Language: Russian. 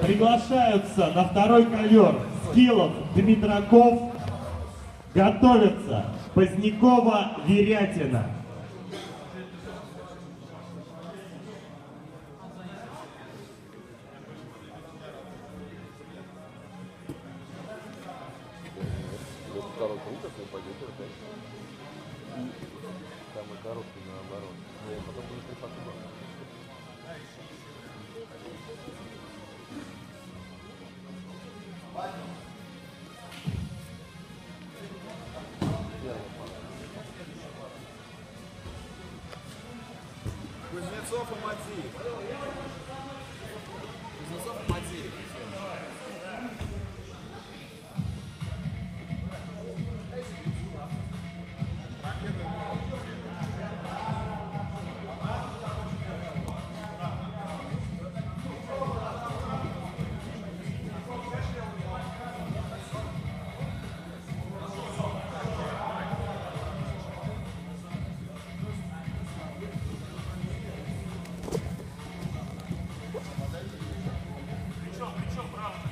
Приглашаются на второй ковер Скилов, Дмитраков. Готовятся Позднякова, Верятина. Опять. Самый короткий наоборот. Я потом буду припасывать. Кузнецов и Мадзиев. Плечом, плечом,